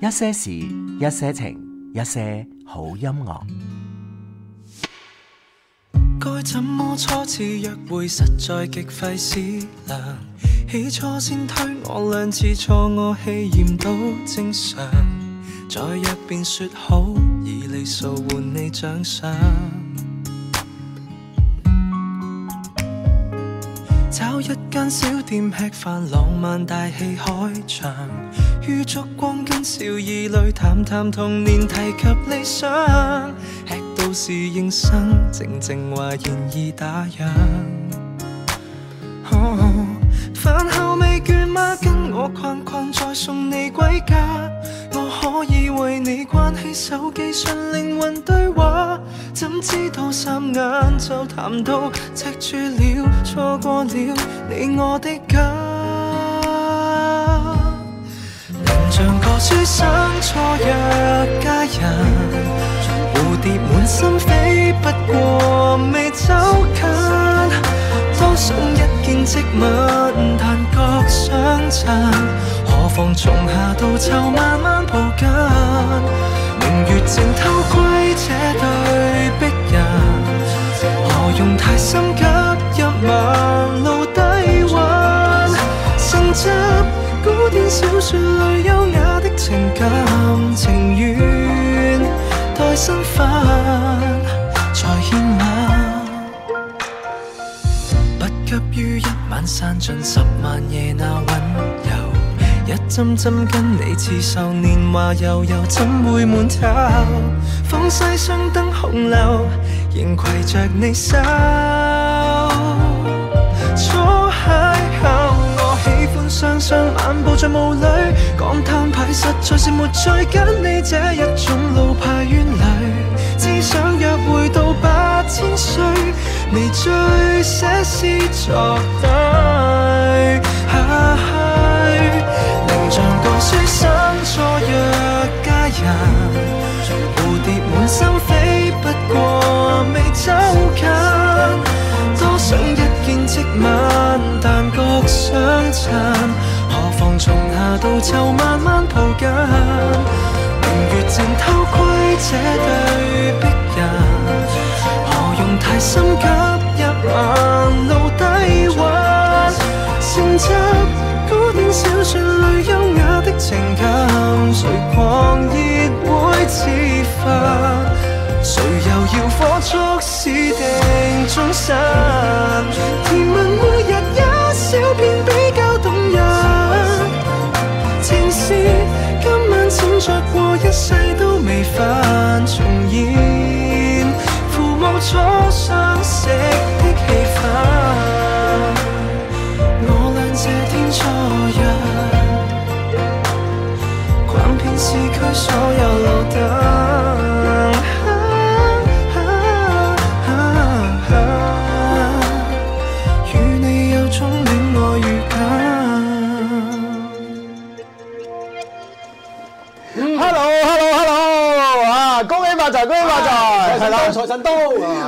一些事，一些情，一些好音樂。該怎麼初次約會，實在極費思量。起初先推我兩次錯，我气焰都正常。再約便說好，以里數換你獎賞。找一間小店吃飯，浪漫大戲開場。於燭光跟笑意里谈谈童年，提及理想。吃到侍應生，靜靜話言已打烊。哦飯後未倦吗？跟我逛逛再送你歸家。我可以為你關起手機，純靈魂對話。怎知道霎眼就谈到赤柱了，错过了你我的家。能像個書生錯約佳人，蝴蝶滿心飛，不過未走近。多想一見即吻，但覺相衬。何妨從夏到秋慢慢抱緊。明月正偷窺這對璧人，何用太心急入盲路低溫？承襲古典小說里優雅的情感，情願待身份才獻吻。不急于一晚散盡十萬夜那温，一针针跟你刺绣，年华悠悠怎會悶透？仿西雙燈紅樓，仍携着你手。初邂逅，我喜欢双双漫步在霧裏，講攤牌实在是没再跟你这一种老派冤侣，只想约会到八千岁，未醉写诗作對。生錯約佳人，蝴蝶滿心飛，不過未走近。多想一見即吻，但覺相衬。何妨從夏到秋慢慢抱緊。明月正偷窥這對璧人，何用太心急一晚路低溫？承襲古典小說裏優雅，誰狂熱會自焚？誰又要火速私定终身？甜蜜每日一小片比較動人，情是今晚閃着過一世都未犯重現，父母初相識所有路燈。與你有種戀愛預感。Hello，Hello，Hello！啊，恭喜发财，恭喜發財，係啦，財神到，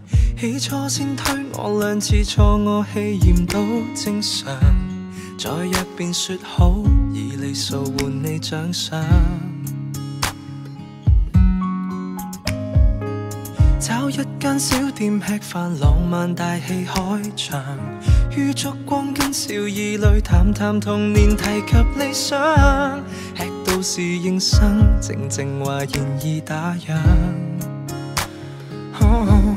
起初先推我兩次錯，我氣焰都正常。再約便说好，以禮數換你奖赏。找一間小店吃飯，浪漫大戲開場。於燭光跟笑意里谈谈童年，提及理想。吃到侍應生，靜靜話言已打烊。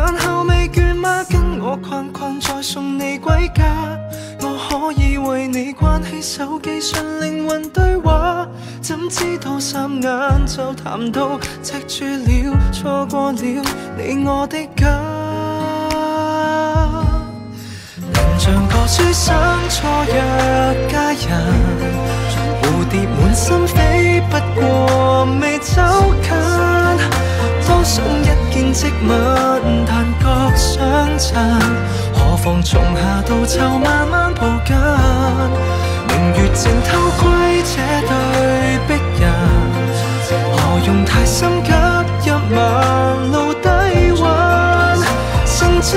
飯後未倦嗎？跟我逛逛，再送你歸家。我可以為你關起手機，純靈魂對話。怎知道霎眼就談到赤柱了，錯過了你我的家。能像個書生錯約佳人，蝴蝶滿心飛，不過未走近。多想一見即吻，但觉相襯。何妨從夏到秋慢慢抱緊。明月靜偷窺這對璧人，何用太心急一晚路低溫？承襲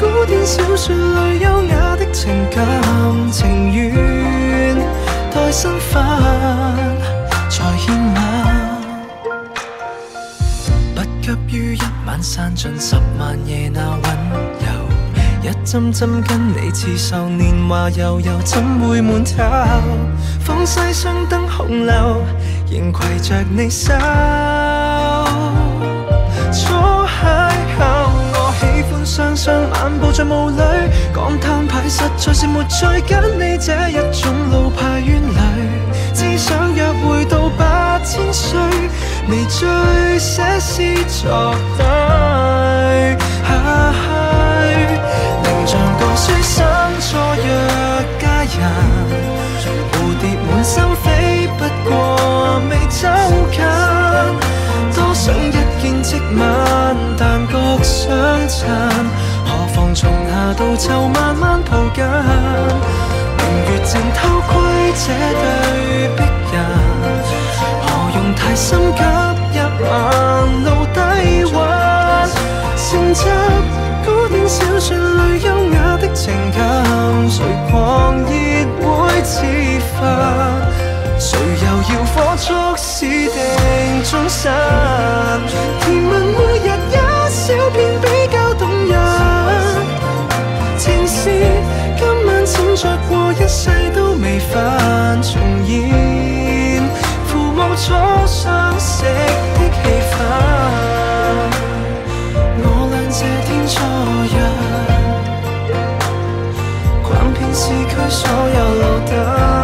古典小説裏優雅的情感情緣，待新婚晚山盡十萬夜那溫柔，一針針跟你刺繡年華悠悠，怎會悶透？放西雙燈紅樓，仍攜着你手。初邂逅，我喜歡雙雙漫步在霧裏，講攤牌實在是沒趣，跟你這一種老派冤侶，只想約會到八千歲。微醉寫詩作對。啊凝像個書生錯約佳人，蝴蝶滿心飛，不過未走近。多想一見即吻，但觉相衬，何妨從夏到秋慢慢抱緊。明月正偷窥這對璧人，太心急一晚，露低溫？成集古典小说里优雅的情感，谁狂热会自焚？谁又要火速使定终身？甜蜜每日一小片初相识的气氛。我俩这天初約，逛遍市区所有路灯。